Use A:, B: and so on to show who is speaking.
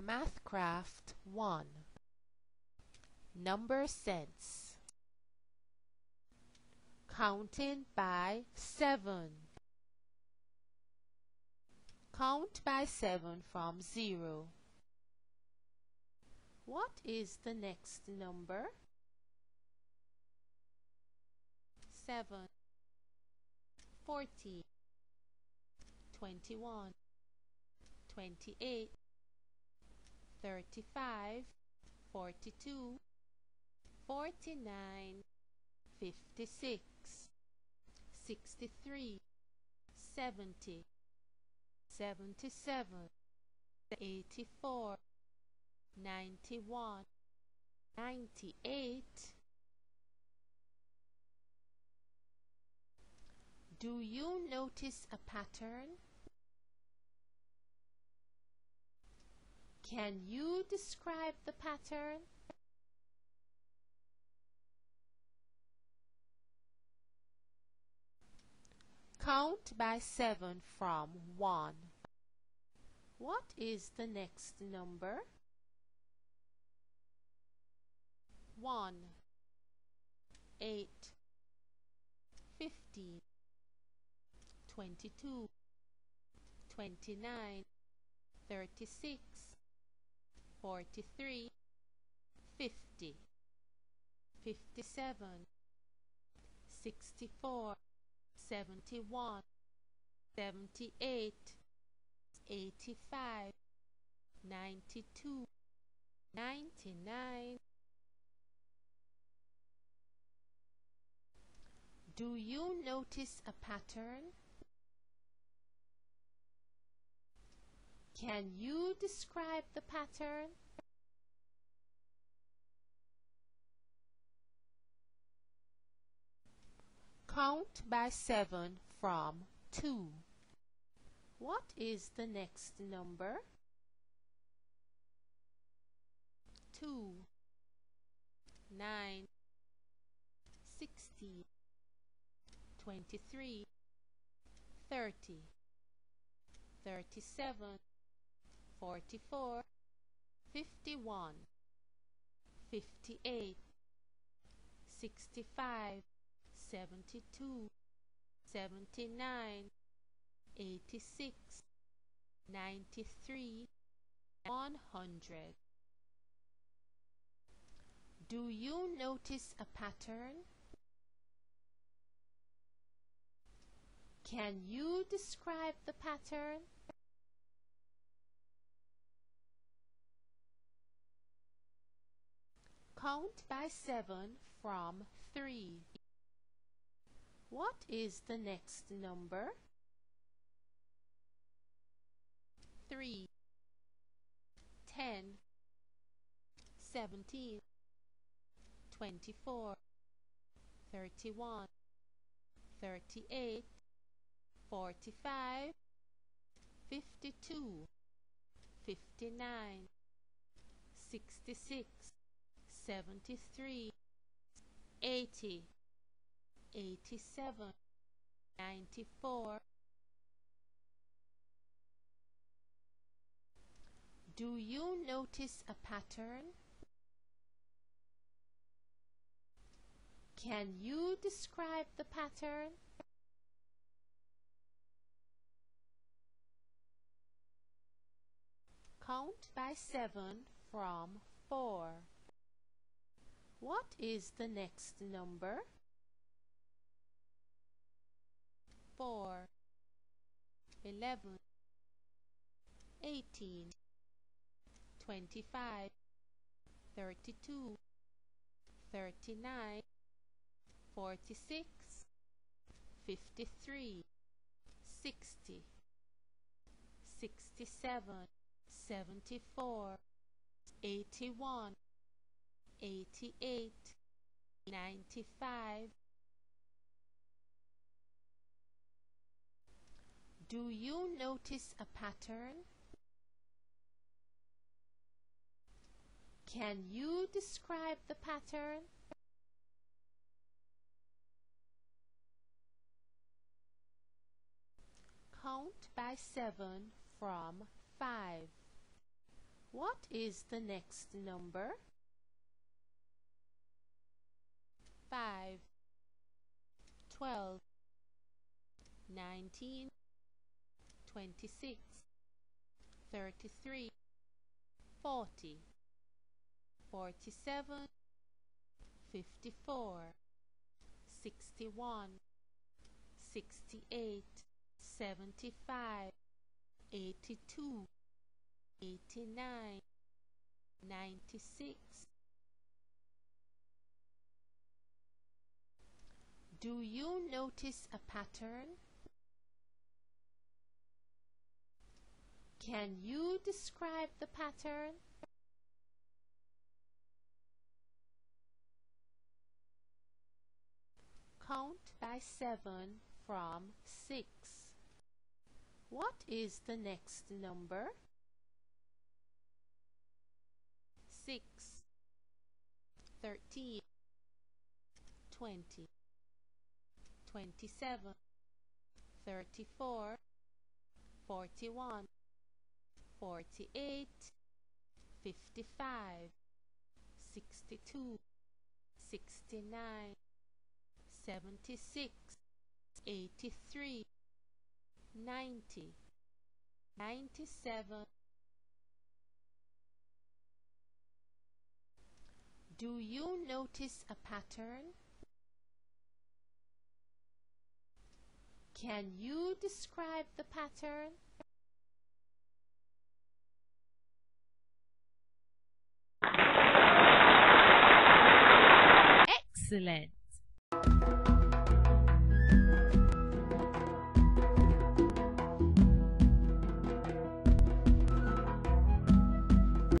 A: Mathcraft 1 Number Sense. Counting by 7 Count by 7 from 0 What is the next number? 7 40 21 28 35, 42, 49, 56, 63, 70, 77, 84, 91, 98. Do you notice a pattern? Can you describe the pattern? Count by 7 from 1. What is the next number? 1 8 15 22 29 36 43 50 57 64 71 78 85 92 99 Do you notice a pattern? Can you describe the pattern? Count by 7 from 2. What is the next number? 2 9 16 23 30 37 44 51 58 65 72 79 86 93 100 Do you notice a pattern? Can you describe the pattern? Count by 7 from 3. What is the next number? 3 10 17 24 31 38 45 52 59 66 73 80 87 94 Do you notice a pattern? Can you describe the pattern? Count by 7 from 4. What is the next number? 4 11 18 25 32 39 46 53 60 67 74 81 88 95 Do you notice a pattern? Can you describe the pattern? Count by 7 from 5. What is the next number? 5 12 19 26 33 40 47 54 61 68 75 82 89 96 Do you notice a pattern? Can you describe the pattern? Count by 7 from 6. What is the next number? 6 13 20 27 34 41 48 55 62 69 76 83 90 97 Do you notice a pattern? Can you describe the pattern?
B: Excellent.